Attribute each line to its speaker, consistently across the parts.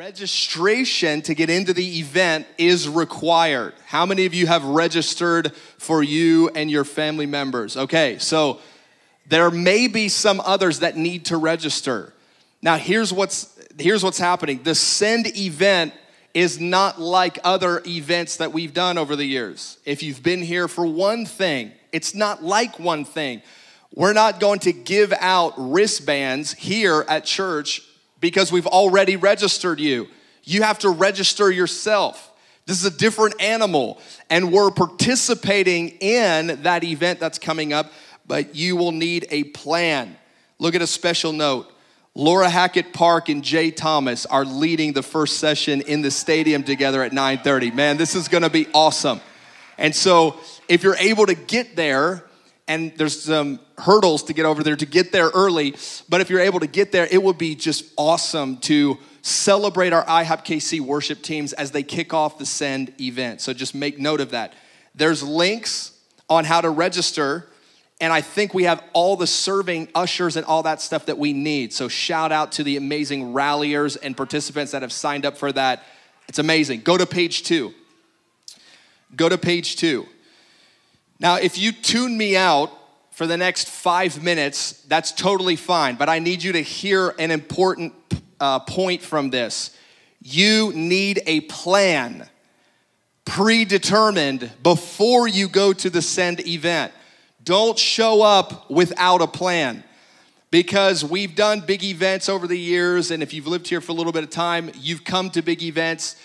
Speaker 1: Registration to get into the event is required. How many of you have registered for you and your family members? Okay, so there may be some others that need to register. Now, here's what's here's what's happening. The send event is not like other events that we've done over the years. If you've been here for one thing, it's not like one thing. We're not going to give out wristbands here at church because we've already registered you. You have to register yourself. This is a different animal, and we're participating in that event that's coming up, but you will need a plan. Look at a special note. Laura Hackett Park and Jaye Thomas are leading the first session in the stadium together at 9:30. Man, this is going to be awesome. And so, if you're able to get there, and there's some hurdles to get over there to get there early. But if you're able to get there, it would be just awesome to celebrate our IHOP KC worship teams as they kick off the Send event. So just make note of that. There's links on how to register. And I think we have all the serving ushers and all that stuff that we need. So shout out to the amazing ralliers and participants that have signed up for that. It's amazing. Go to page two. Go to page two. Now, if you tune me out for the next five minutes, that's totally fine, but I need you to hear an important uh, point from this. You need a plan predetermined before you go to the send event. Don't show up without a plan because we've done big events over the years, and if you've lived here for a little bit of time, you've come to big events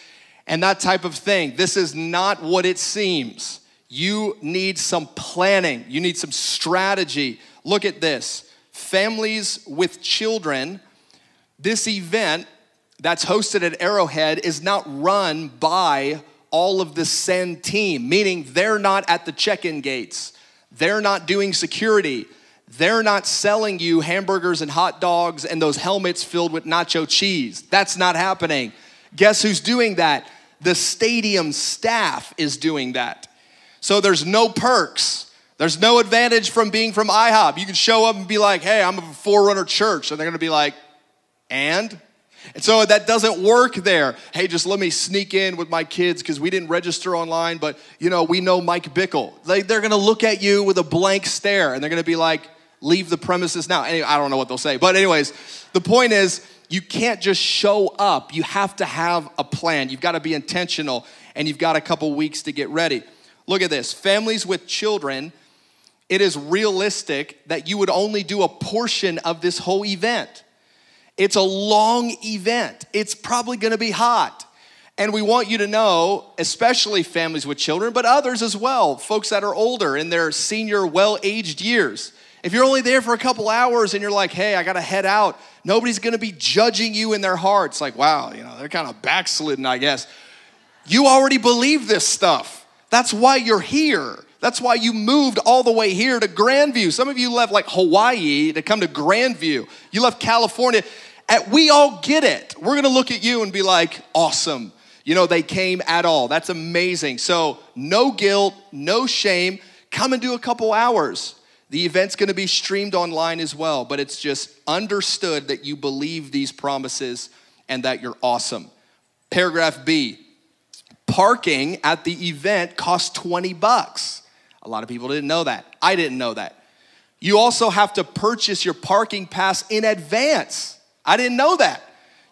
Speaker 1: and that type of thing. This is not what it seems. You need some planning, you need some strategy. Look at this families with children. This event that's hosted at Arrowhead is not run by all of the send team, meaning they're not at the check in gates, they're not doing security. They're not selling you hamburgers and hot dogs and those helmets filled with nacho cheese. That's not happening. Guess who's doing that? The stadium staff is doing that. So there's no perks. There's no advantage from being from IHOP. You can show up and be like, hey, I'm a forerunner church. And they're gonna be like, and? And so that doesn't work there. Hey, just let me sneak in with my kids because we didn't register online, but you know, we know Mike Bickle. Like, they're gonna look at you with a blank stare and they're gonna be like, leave the premises now. Anyway, I don't know what they'll say. But, anyways, the point is, you can't just show up. You have to have a plan. You've got to be intentional and you've got a couple weeks to get ready. Look at this families with children, it is realistic that you would only do a portion of this whole event. It's a long event, it's probably gonna be hot. And we want you to know, especially families with children, but others as well, folks that are older in their senior, well aged years. If you're only there for a couple hours and you're like, hey, I gotta head out, nobody's gonna be judging you in their hearts, like, wow, you know, they're kind of backslidden, I guess. You already believe this stuff. That's why you're here. That's why you moved all the way here to Grandview. Some of you left like Hawaii to come to Grandview. You left California. And we all get it. We're gonna look at you and be like, awesome. You know, they came at all. That's amazing. So, no guilt, no shame. Come and do a couple hours. The event's gonna be streamed online as well, but it's just understood that you believe these promises and that you're awesome. Paragraph B parking at the event costs 20 bucks. A lot of people didn't know that. I didn't know that. You also have to purchase your parking pass in advance. I didn't know that.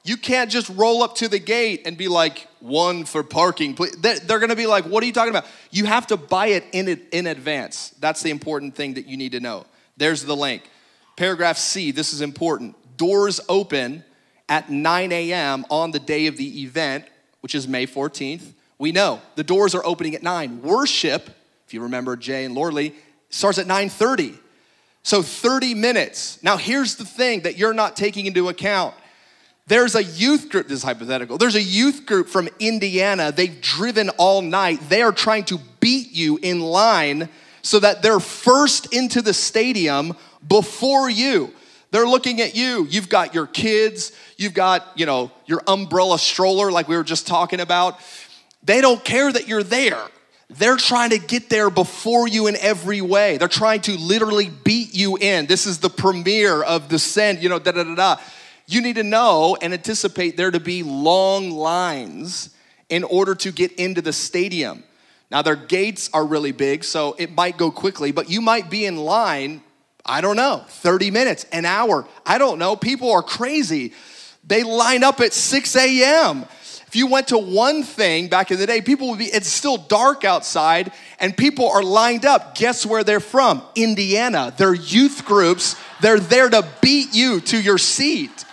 Speaker 1: You can't just roll up to the gate and be like, one for parking. They're gonna be like, what are you talking about? You have to buy it in, in advance. That's the important thing that you need to know. There's the link. Paragraph C, this is important. Doors open at 9 a.m. on the day of the event, which is May 14th. We know the doors are opening at 9. Worship, if you remember Jay and Lorley, starts at 9:30. So 30 minutes. Now here's the thing that you're not taking into account. There's a youth group, this is hypothetical. There's a youth group from Indiana. They've driven all night. They are trying to beat you in line so that they're first into the stadium before you. They're looking at you. You've got your kids, you've got, you know, your umbrella stroller like we were just talking about. They don't care that you're there. They're trying to get there before you in every way. They're trying to literally beat you in. This is the premiere of the send, you know, da da da da. you need to know and anticipate there to be long lines in order to get into the stadium. Now, their gates are really big, so it might go quickly, but you might be in line, I don't know, 30 minutes, an hour. I don't know. People are crazy. They line up at 6 a.m. If you went to one thing back in the day, people would be, it's still dark outside and people are lined up. Guess where they're from? Indiana. They're youth groups. They're there to beat you to your seat.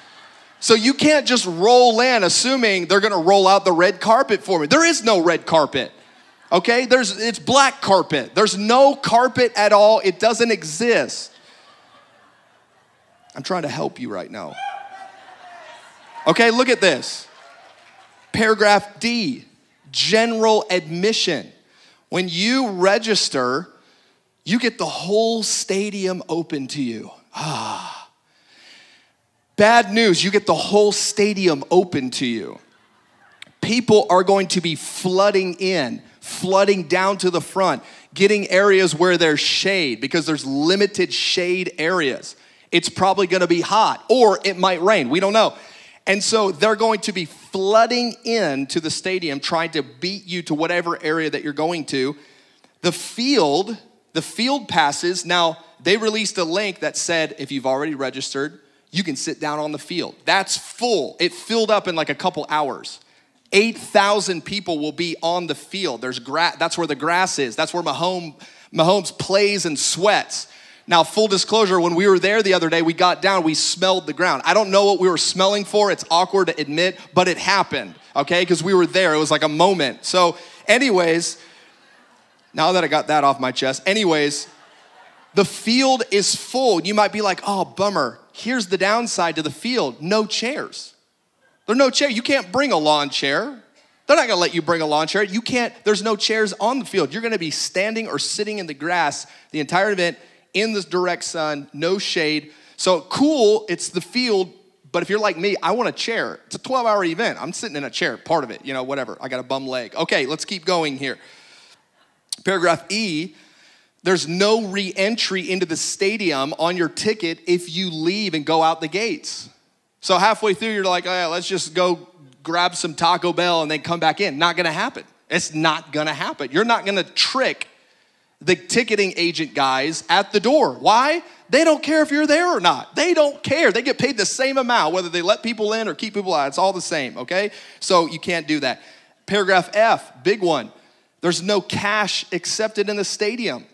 Speaker 1: So you can't just roll in assuming they're gonna roll out the red carpet for me. There is no red carpet. Okay? There's it's black carpet. There's no carpet at all. It doesn't exist. I'm trying to help you right now. Okay, look at this. Paragraph D, general admission. When you register, you get the whole stadium open to you. Ah. Bad news, you get the whole stadium open to you. People are going to be flooding in, flooding down to the front, getting areas where there's shade because there's limited shade areas. It's probably gonna be hot or it might rain. We don't know. And so they're going to be flooding into the stadium trying to beat you to whatever area that you're going to. The field, the field passes, now they released a link that said if you've already registered, you can sit down on the field. That's full. It filled up in like a couple hours. 8,000 people will be on the field. There's that's where the grass is. That's where Mahomes, Mahomes plays and sweats. Now, full disclosure, when we were there the other day, we got down, we smelled the ground. I don't know what we were smelling for. It's awkward to admit, but it happened, okay? Because we were there. It was like a moment. So, anyways, now that I got that off my chest, anyways, the field is full. You might be like, oh, bummer. Here's the downside to the field no chairs. There are no chairs. You can't bring a lawn chair. They're not gonna let you bring a lawn chair. You can't, there's no chairs on the field. You're gonna be standing or sitting in the grass the entire event in the direct sun, no shade. So cool, it's the field, but if you're like me, I want a chair. It's a 12 hour event. I'm sitting in a chair, part of it, you know, whatever. I got a bum leg. Okay, let's keep going here. Paragraph E there's no re entry into the stadium on your ticket if you leave and go out the gates. So halfway through, you're like, oh, yeah, let's just go grab some Taco Bell and then come back in. Not gonna happen. It's not gonna happen. You're not gonna trick the ticketing agent guys at the door. Why? They don't care if you're there or not. They don't care. They get paid the same amount, whether they let people in or keep people out. It's all the same, okay? So you can't do that. Paragraph F, big one. There's no cash accepted in the stadium.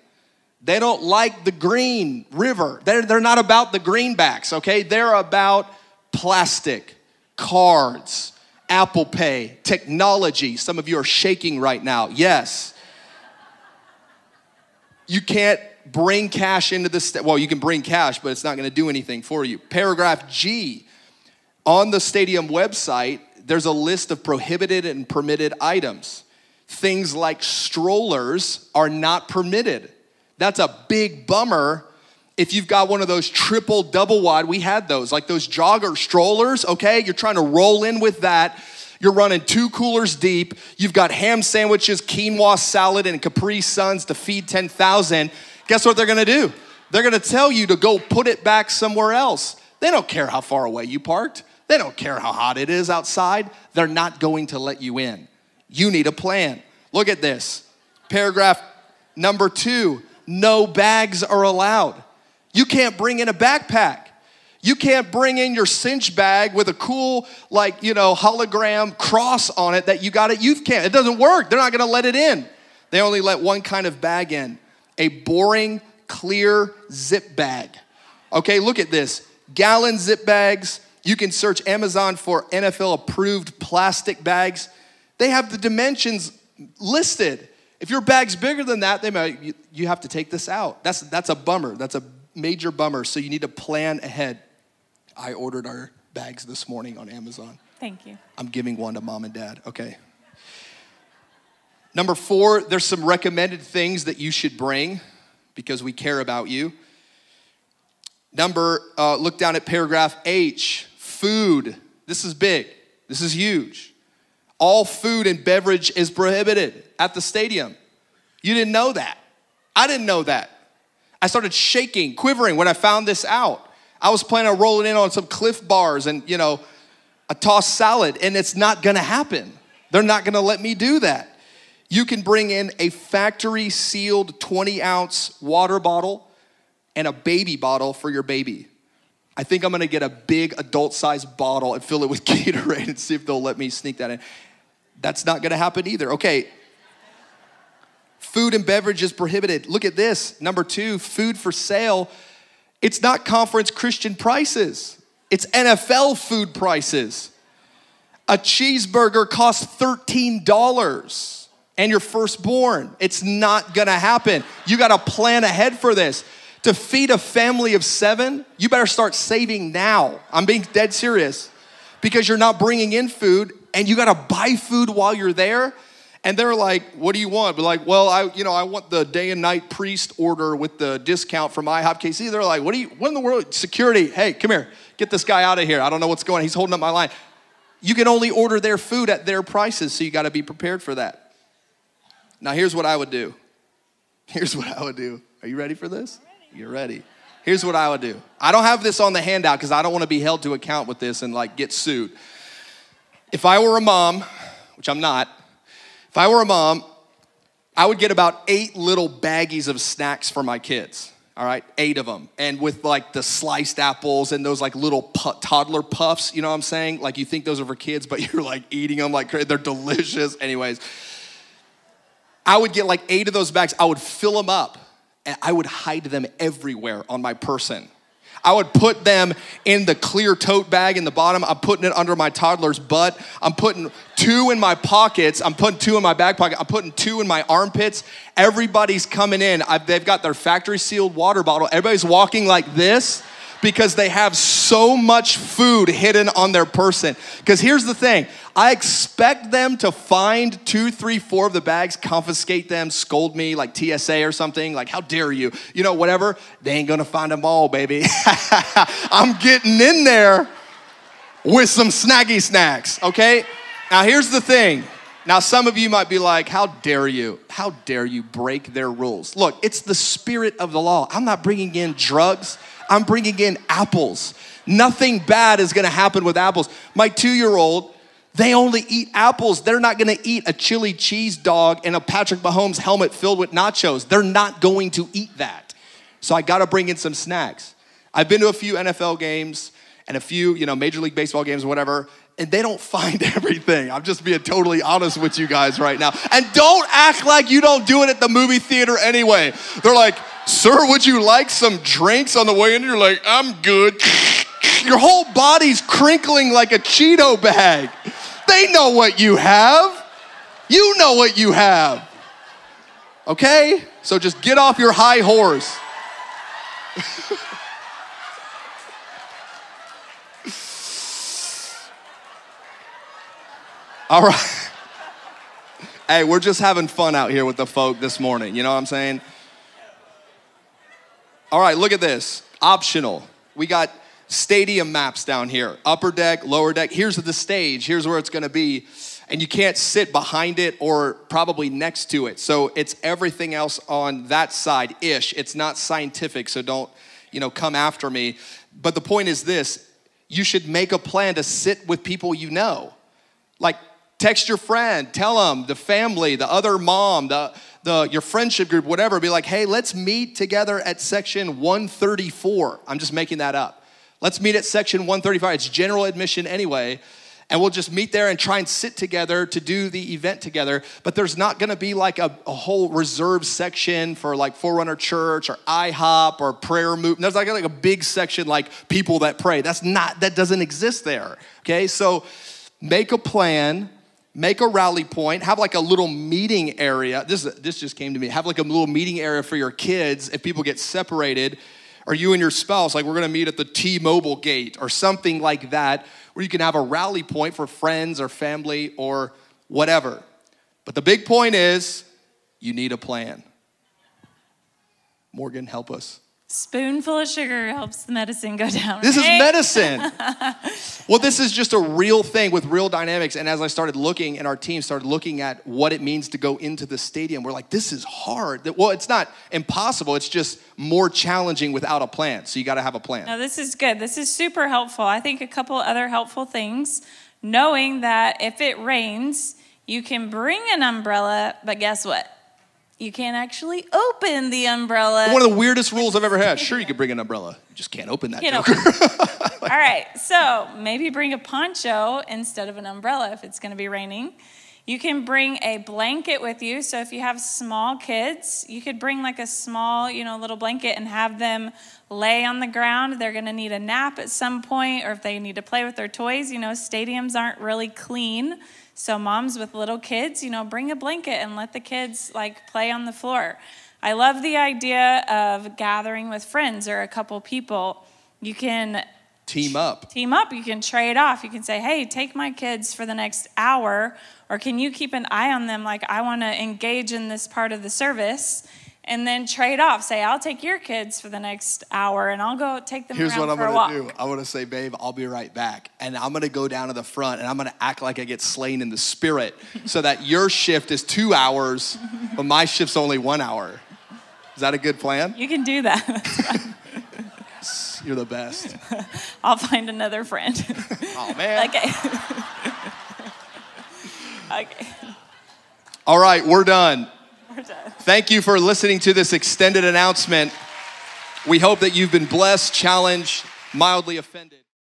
Speaker 1: They don't like the green river. They're, they're not about the greenbacks, okay? They're about plastic, cards, Apple Pay, technology. Some of you are shaking right now. Yes. You can't bring cash into the well, you can bring cash, but it's not going to do anything for you. Paragraph G on the stadium website, there's a list of prohibited and permitted items. Things like strollers are not permitted. That's a big bummer if you've got one of those triple double wide, we had those, like those jogger strollers, okay? You're trying to roll in with that. You're running two coolers deep. You've got ham sandwiches, quinoa salad, and Capri Suns to feed 10,000. Guess what they're gonna do? They're gonna tell you to go put it back somewhere else. They don't care how far away you parked. They don't care how hot it is outside. They're not going to let you in. You need a plan. Look at this. Paragraph number two no bags are allowed. You can't bring in a backpack. You can't bring in your cinch bag with a cool, like, you know, hologram cross on it that you got at youth camp. It doesn't work. They're not gonna let it in. They only let one kind of bag in a boring, clear zip bag. Okay, look at this gallon zip bags. You can search Amazon for NFL approved plastic bags. They have the dimensions listed. If your bag's bigger than that, they might, you, you have to take this out. That's, that's a bummer. That's a major bummer. So you need to plan ahead. I ordered our bags this morning on Amazon.
Speaker 2: Thank you.
Speaker 1: I'm giving one to mom and dad. Okay. Number four, there's some recommended things that you should bring because we care about you. Number, uh, look down at paragraph H food. This is big, this is huge. All food and beverage is prohibited at the stadium. You didn't know that. I didn't know that. I started shaking, quivering when I found this out. I was planning on rolling in on some Clif Bars and, you know, a tossed salad, and it's not gonna happen. They're not gonna let me do that. You can bring in a factory sealed 20 ounce water bottle and a baby bottle for your baby. I think I'm gonna get a big adult sized bottle and fill it with Gatorade and see if they'll let me sneak that in. That's not gonna happen either. Okay. Food and beverage is prohibited. Look at this. Number two, food for sale. It's not conference Christian prices, it's NFL food prices. A cheeseburger costs $13 and you're firstborn. It's not gonna happen. You gotta plan ahead for this. To feed a family of seven, you better start saving now. I'm being dead serious because you're not bringing in food and you gotta buy food while you're there. And they're like, "What do you want?" But like, "Well, I, you know, I want the day and night priest order with the discount from IHOP KC." They're like, "What do you? What in the world? Security? Hey, come here, get this guy out of here. I don't know what's going. on. He's holding up my line." You can only order their food at their prices, so you got to be prepared for that. Now, here's what I would do. Here's what I would do. Are you ready for this? You're ready. Here's what I would do. I don't have this on the handout because I don't want to be held to account with this and like get sued. If I were a mom, which I'm not, if I were a mom, I would get about eight little baggies of snacks for my kids. All right, eight of them. And with like the sliced apples and those like little pu- toddler puffs, you know what I'm saying? Like you think those are for kids, but you're like eating them like they're delicious. Anyways, I would get like eight of those bags. I would fill them up and I would hide them everywhere on my person. I would put them in the clear tote bag in the bottom. I'm putting it under my toddler's butt. I'm putting two in my pockets. I'm putting two in my back pocket. I'm putting two in my armpits. Everybody's coming in. I've, they've got their factory sealed water bottle. Everybody's walking like this because they have so much food hidden on their person. Because here's the thing I expect them to find two, three, four of the bags, confiscate them, scold me like TSA or something, like, how dare you? You know, whatever. They ain't gonna find them all, baby. I'm getting in there with some snaggy snacks, okay? Now, here's the thing. Now, some of you might be like, How dare you? How dare you break their rules? Look, it's the spirit of the law. I'm not bringing in drugs. I'm bringing in apples. Nothing bad is gonna happen with apples. My two year old, they only eat apples. They're not gonna eat a chili cheese dog and a Patrick Mahomes helmet filled with nachos. They're not going to eat that. So I gotta bring in some snacks. I've been to a few NFL games and a few, you know, Major League Baseball games, whatever, and they don't find everything. I'm just being totally honest with you guys right now. And don't act like you don't do it at the movie theater anyway. They're like, Sir, would you like some drinks on the way in? You're like, I'm good. Your whole body's crinkling like a Cheeto bag. They know what you have. You know what you have. Okay? So just get off your high horse. All right. Hey, we're just having fun out here with the folk this morning. You know what I'm saying? All right, look at this. Optional. We got stadium maps down here upper deck, lower deck. Here's the stage, here's where it's gonna be. And you can't sit behind it or probably next to it. So it's everything else on that side ish. It's not scientific, so don't, you know, come after me. But the point is this you should make a plan to sit with people you know. Like, text your friend, tell them, the family, the other mom, the, the, your friendship group, whatever, be like, hey, let's meet together at section 134. I'm just making that up. Let's meet at section 135. It's general admission anyway. And we'll just meet there and try and sit together to do the event together. But there's not gonna be like a, a whole reserved section for like Forerunner Church or IHOP or prayer movement. There's like, like a big section like people that pray. That's not, that doesn't exist there. Okay, so make a plan make a rally point have like a little meeting area. This, this just came to me. Have like a little meeting area for your kids if people get separated or you and your spouse like we're going to meet at the t-mobile gate or something like that where you can have a rally point for friends or family or whatever. But the big point is you need a plan. Morgan help us
Speaker 2: Spoonful of sugar helps the medicine go down.
Speaker 1: This
Speaker 2: right?
Speaker 1: is medicine. well, this is just a real thing with real dynamics. And as I started looking, and our team started looking at what it means to go into the stadium, we're like, this is hard. Well, it's not impossible, it's just more challenging without a plan. So you got to have a plan.
Speaker 2: No, this is good. This is super helpful. I think a couple other helpful things knowing that if it rains, you can bring an umbrella, but guess what? You can't actually open the umbrella.
Speaker 1: One of the weirdest rules I've ever had. Sure, you can bring an umbrella. You just can't open that.
Speaker 2: Can't
Speaker 1: joker.
Speaker 2: open. All right, so maybe bring a poncho instead of an umbrella if it's going to be raining. You can bring a blanket with you. So if you have small kids, you could bring like a small, you know, little blanket and have them lay on the ground. They're going to need a nap at some point, or if they need to play with their toys, you know, stadiums aren't really clean. So moms with little kids, you know, bring a blanket and let the kids like play on the floor. I love the idea of gathering with friends or a couple people. You can
Speaker 1: team up.
Speaker 2: Team up. You can trade off. You can say, hey, take my kids for the next hour, or can you keep an eye on them? Like, I want to engage in this part of the service and then trade off. Say, I'll take your kids for the next hour and I'll go take them
Speaker 1: Here's
Speaker 2: around
Speaker 1: what I'm
Speaker 2: for a
Speaker 1: gonna
Speaker 2: walk.
Speaker 1: do. I'm gonna say, babe, I'll be right back. And I'm gonna go down to the front and I'm gonna act like I get slain in the spirit so that your shift is two hours, but my shift's only one hour. Is that a good plan?
Speaker 2: You can do that.
Speaker 1: You're the best.
Speaker 2: I'll find another friend.
Speaker 1: Oh man.
Speaker 2: okay. okay.
Speaker 1: All right,
Speaker 2: we're done.
Speaker 1: Thank you for listening to this extended announcement. We hope that you've been blessed, challenged, mildly offended.